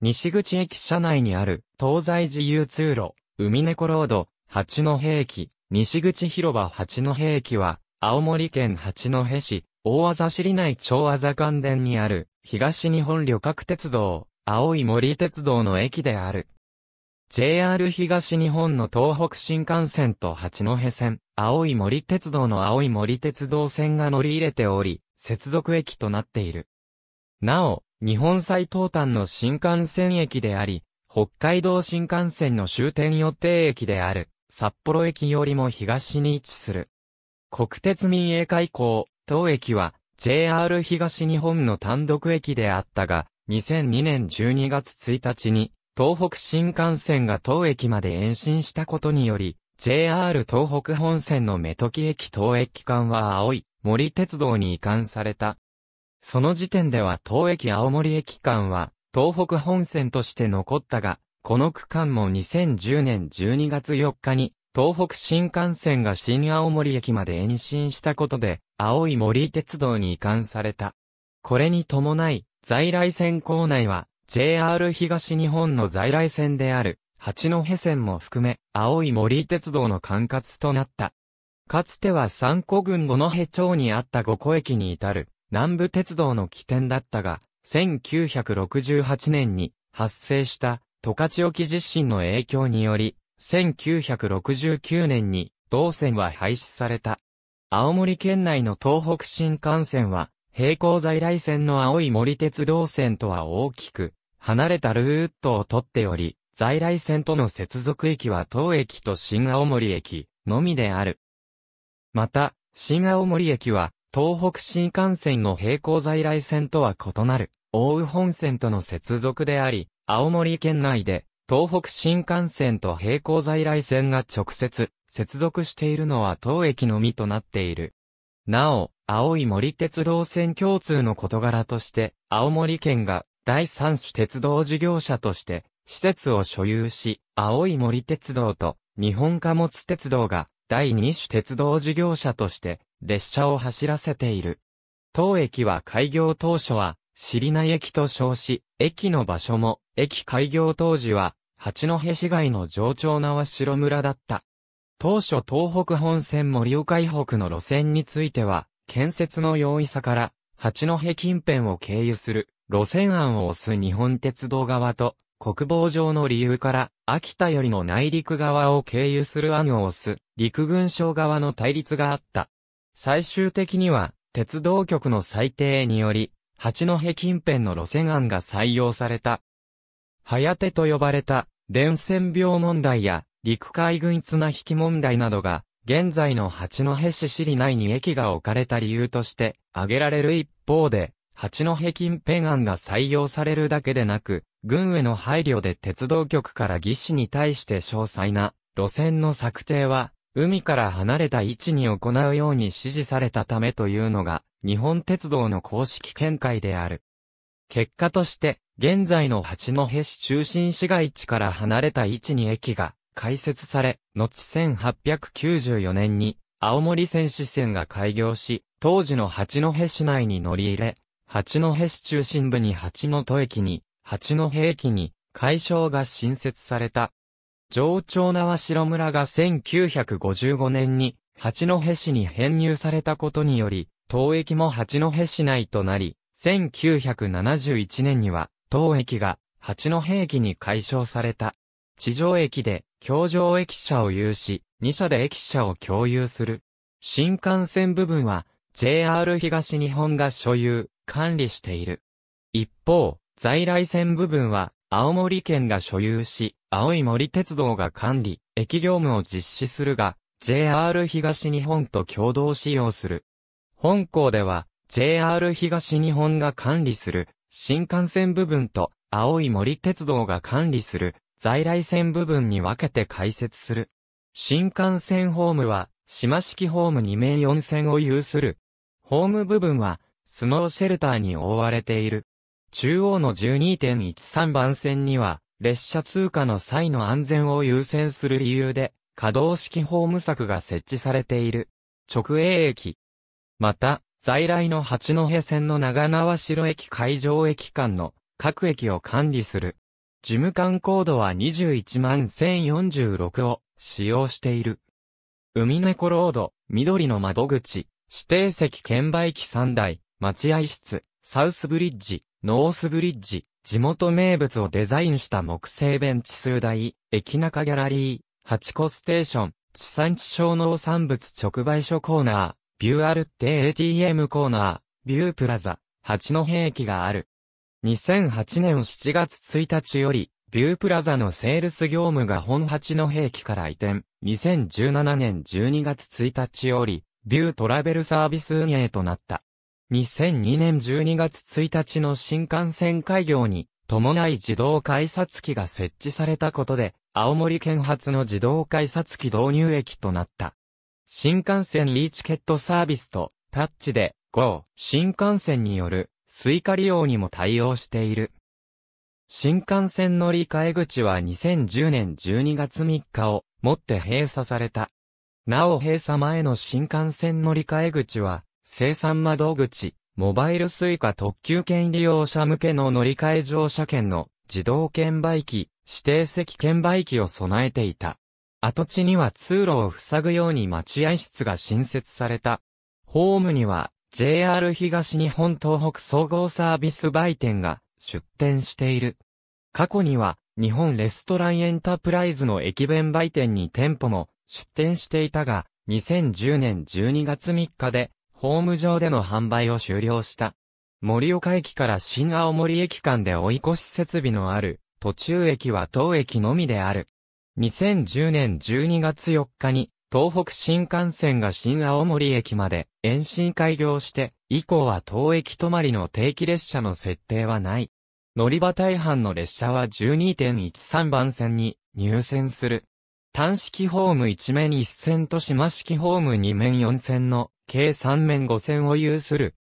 西口駅車内にある東西自由通路、海猫ロード、八戸駅、西口広場八戸駅は、青森県八戸市、大字市内町字関電にある、東日本旅客鉄道、青い森鉄道の駅である。JR 東日本の東北新幹線と八戸線、青い森鉄道の青い森鉄道線が乗り入れており、接続駅となっている。なお、日本最東端の新幹線駅であり、北海道新幹線の終点予定駅である、札幌駅よりも東に位置する。国鉄民営開港、当駅は、JR 東日本の単独駅であったが、2002年12月1日に、東北新幹線が当駅まで延伸したことにより、JR 東北本線の目時駅当駅間は青い森鉄道に移管された。その時点では東駅青森駅間は東北本線として残ったが、この区間も2010年12月4日に東北新幹線が新青森駅まで延伸したことで、青い森鉄道に移管された。これに伴い、在来線構内は、JR 東日本の在来線である、八戸線も含め、青い森鉄道の管轄となった。かつては三古郡五戸町にあった五湖駅に至る、南部鉄道の起点だったが、1968年に発生した十勝沖地震の影響により、1969年に同線は廃止された。青森県内の東北新幹線は、並行在来線の青い森鉄道線とは大きく、離れたルートをとっており、在来線との接続駅は当駅と新青森駅のみである。また、新青森駅は、東北新幹線の並行在来線とは異なる、大宇本線との接続であり、青森県内で、東北新幹線と並行在来線が直接、接続しているのは当駅のみとなっている。なお、青い森鉄道線共通の事柄として、青森県が第三種鉄道事業者として、施設を所有し、青い森鉄道と日本貨物鉄道が第二種鉄道事業者として列車を走らせている。当駅は開業当初は、尻内駅と称し、駅の場所も、駅開業当時は、八戸市街の上町縄城村だった。当初東北本線盛岡以北の路線については、建設の容易さから、八戸近辺を経由する、路線案を押す日本鉄道側と、国防上の理由から、秋田よりの内陸側を経由する案を押す、陸軍省側の対立があった。最終的には、鉄道局の裁定により、八戸近辺の路線案が採用された。早手と呼ばれた、伝染病問題や、陸海軍綱引き問題などが、現在の八戸市市里内に駅が置かれた理由として、挙げられる一方で、八戸近辺案が採用されるだけでなく、軍への配慮で鉄道局から技師に対して詳細な路線の策定は海から離れた位置に行うように指示されたためというのが、日本鉄道の公式見解である。結果として、現在の八戸市中心市街地から離れた位置に駅が開設され、後1894年に青森線支線が開業し、当時の八戸市内に乗り入れ、八戸市中心部に八戸駅に、八戸駅に、解消が新設された。上長縄城村が1955年に八戸市に編入されたことにより、当駅も八戸市内となり、1971年には、当駅が八戸駅に解消された。地上駅で、橋上駅舎を有し、2社で駅舎を共有する。新幹線部分は、JR 東日本が所有、管理している。一方、在来線部分は、青森県が所有し、青い森鉄道が管理、駅業務を実施するが、JR 東日本と共同使用する。本校では、JR 東日本が管理する、新幹線部分と、青い森鉄道が管理する、在来線部分に分けて開設する。新幹線ホームは、島式ホーム2面4線を有する。ホーム部分は、スノーシェルターに覆われている。中央の12.13番線には、列車通過の際の安全を優先する理由で、可動式ホーム柵が設置されている。直営駅。また、在来の八戸線の長縄城駅海上駅間の各駅を管理する事務官コードは21万1046を使用している。海猫ロード、緑の窓口、指定席券売機3台、待合室、サウスブリッジ、ノースブリッジ、地元名物をデザインした木製ベンチ数台、駅中ギャラリー、八個ステーション、地産地消農産物直売所コーナー、ビューアルテ ATM コーナー、ビュープラザ、八戸駅がある。2008年7月1日より、ビュープラザのセールス業務が本八戸駅から移転、2017年12月1日より、ビュートラベルサービス運営となった。2002年12月1日の新幹線開業に、伴い自動改札機が設置されたことで、青森県初の自動改札機導入駅となった。新幹線 e チケットサービスとタッチで GO 新幹線による Suica 利用にも対応している。新幹線乗り換え口は2010年12月3日をもって閉鎖された。なお閉鎖前の新幹線乗り換え口は生産窓口、モバイルスイカ特急券利用者向けの乗り換え乗車券の自動券売機、指定席券売機を備えていた。跡地には通路を塞ぐように待合室が新設された。ホームには JR 東日本東北総合サービス売店が出店している。過去には日本レストランエンタープライズの駅弁売店に店舗も出店していたが、2010年12月3日でホーム上での販売を終了した。森岡駅から新青森駅間で追い越し設備のある途中駅は当駅のみである。2010年12月4日に東北新幹線が新青森駅まで延伸開業して、以降は当駅止まりの定期列車の設定はない。乗り場大半の列車は12.13番線に入線する。単式ホーム1面1線と島式ホーム2面4線の計3面5線を有する。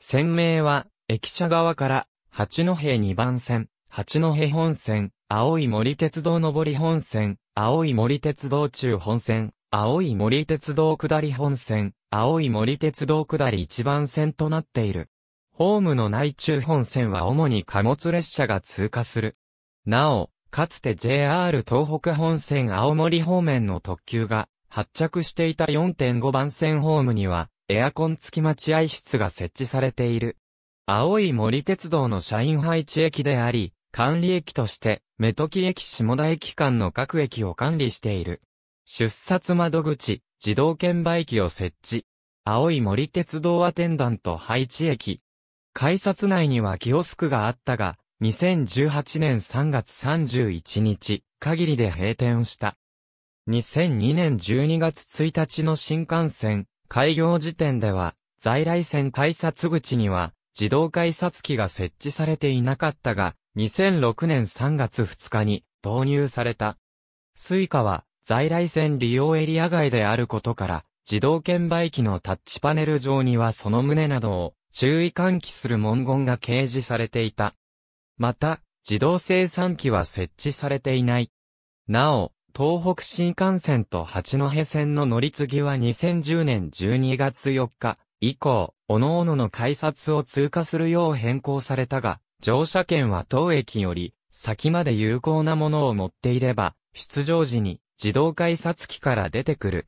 線名は、駅舎側から、八戸2番線、八戸本線、青い森鉄道上り本線、青い森鉄道中本線、青い森鉄道下り本線、青い森鉄道下り1番線となっている。ホームの内中本線は主に貨物列車が通過する。なお、かつて JR 東北本線青森方面の特急が発着していた4.5番線ホームには、エアコン付き待合室が設置されている。青い森鉄道の社員配置駅であり、管理駅として、目時駅下田駅間の各駅を管理している。出札窓口、自動券売機を設置。青い森鉄道アテンダント配置駅。改札内にはキオスクがあったが、2018年3月31日、限りで閉店した。2002年12月1日の新幹線、開業時点では、在来線改札口には、自動改札機が設置されていなかったが、2006年3月2日に導入された。 Suica は在来線利用エリア外であることから、自動券売機のタッチパネル上にはその旨などを注意喚起する文言が掲示されていた。また、自動生産機は設置されていない。なお、東北新幹線と八戸線の乗り継ぎは2010年12月4日以降、各々の改札を通過するよう変更されたが、乗車券は当駅より先まで有効なものを持っていれば、出場時に自動改札機から出てくる。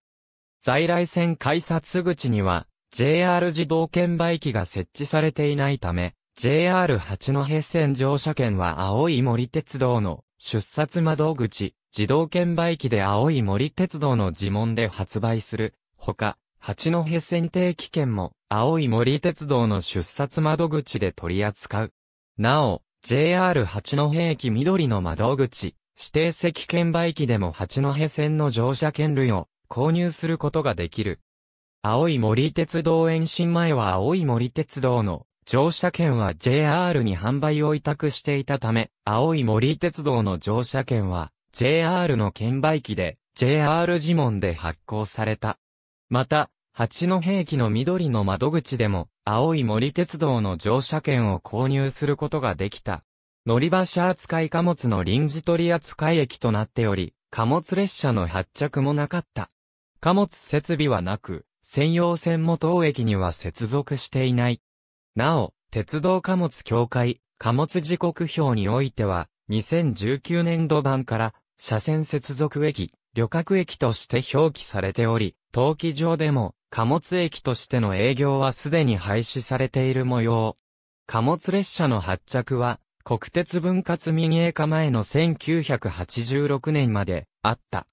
在来線改札口には JR 自動券売機が設置されていないため、JR 八戸線乗車券は青い森鉄道の出札窓口、自動券売機で青い森鉄道の呪文で発売する。ほか、八戸線定期券も青い森鉄道の出札窓口で取り扱う。なお、JR 八戸駅緑の窓口、指定席券売機でも八戸線の乗車券類を購入することができる。青い森鉄道延伸前は青い森鉄道の乗車券は JR に販売を委託していたため、青い森鉄道の乗車券は JR の券売機で、JR 呪文で発行された。また、八戸駅の緑の窓口でも、青い森鉄道の乗車券を購入することができた。乗り場車扱い貨物の臨時取扱駅となっており、貨物列車の発着もなかった。貨物設備はなく、専用線も当駅には接続していない。なお、鉄道貨物協会、貨物時刻表においては、2019年度版から車線接続駅、旅客駅として表記されており、登記上でも貨物駅としての営業はすでに廃止されている模様。貨物列車の発着は国鉄分割民営化前の1986年まであった。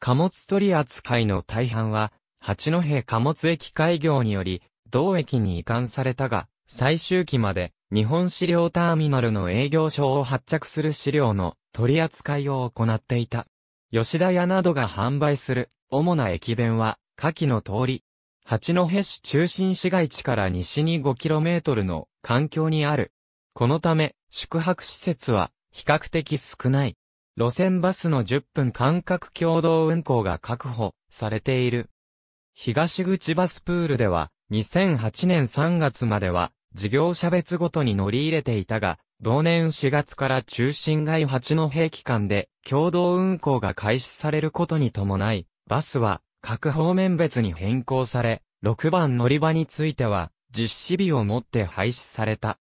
貨物取扱いの大半は八戸貨物駅開業により同駅に移管されたが、最終期まで日本資料ターミナルの営業所を発着する資料の取り扱いを行っていた。吉田屋などが販売する主な駅弁は下記の通り。八戸市中心市街地から西に 5km の環境にある。このため、宿泊施設は比較的少ない。路線バスの10分間隔共同運行が確保されている。東口バスプールでは、2008年3月までは、事業者別ごとに乗り入れていたが、同年4月から中心街八戸駅間で共同運行が開始されることに伴い、バスは各方面別に変更され、6番乗り場については、実施日をもって廃止された。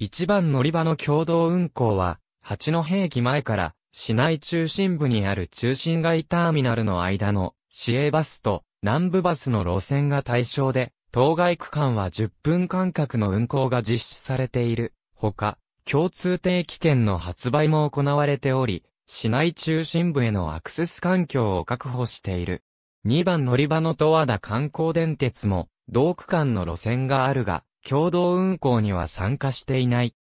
1番乗り場の共同運行は、八戸駅前から市内中心部にある中心街ターミナルの間の市営バスと南部バスの路線が対象で、当該区間は10分間隔の運行が実施されている。ほか、共通定期券の発売も行われており、市内中心部へのアクセス環境を確保している。2番乗り場の十和田観光電鉄も、同区間の路線があるが、共同運行には参加していない。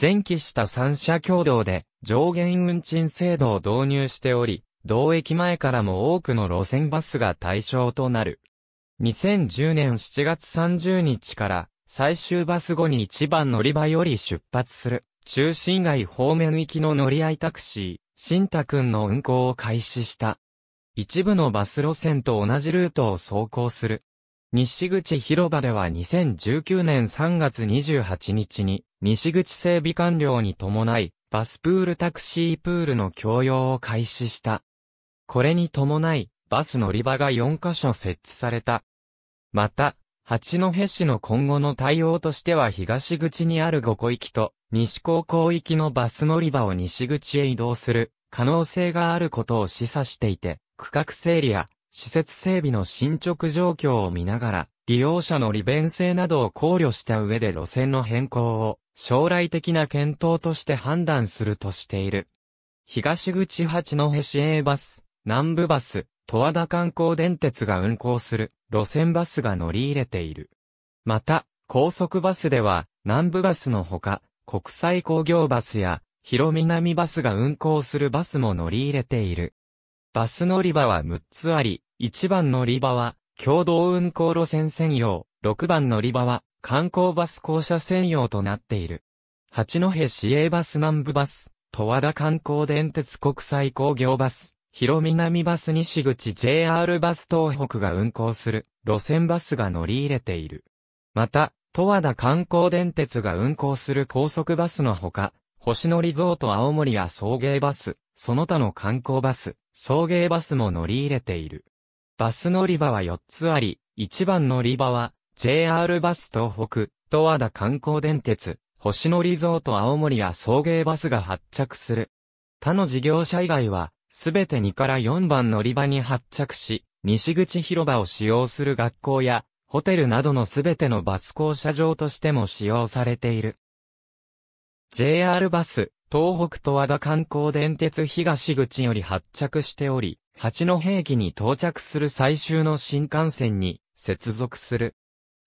前期した三社共同で上限運賃制度を導入しており、同駅前からも多くの路線バスが対象となる。2010年7月30日から最終バス後に1番乗り場より出発する中心街方面行きの乗り合いタクシー、新太くんの運行を開始した。一部のバス路線と同じルートを走行する。西口広場では2019年3月28日に西口整備完了に伴いバスプールタクシープールの共用を開始した。これに伴い、バス乗り場が4カ所設置された。また、八戸市の今後の対応としては東口にある5個行きと西高校行きのバス乗り場を西口へ移動する可能性があることを示唆していて、区画整理や施設整備の進捗状況を見ながら、利用者の利便性などを考慮した上で路線の変更を将来的な検討として判断するとしている。東口八戸市営バス、南部バス、十和田観光電鉄が運行する路線バスが乗り入れている。また、高速バスでは南部バスのほか、国際工業バスや広南バスが運行するバスも乗り入れている。バス乗り場は6つあり、1番乗り場は共同運行路線専用、6番乗り場は観光バス校舎専用となっている。八戸市営バス南部バス、十和田観光電鉄国際工業バス、広南バス西口 JR バス東北が運行する路線バスが乗り入れている。また、十和田観光電鉄が運行する高速バスのほか、星野リゾート青森や送迎バス、その他の観光バス、送迎バスも乗り入れている。バス乗り場は4つあり、1番乗り場は JR バス東北、十和田観光電鉄、星野リゾート青森や送迎バスが発着する。他の事業者以外は、すべて2から4番乗り場に発着し、西口広場を使用する学校や、ホテルなどのすべてのバス降車場としても使用されている。JR バス、東北と和田観光電鉄東口より発着しており、八戸駅に到着する最終の新幹線に接続する。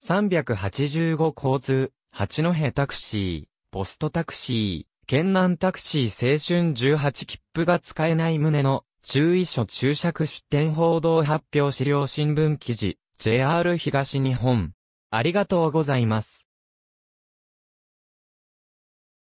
385交通、八戸タクシー、ポストタクシー、県南タクシー青春18切符が使えない旨の注意書注釈出展報道発表資料新聞記事 JR 東日本。ありがとうございます。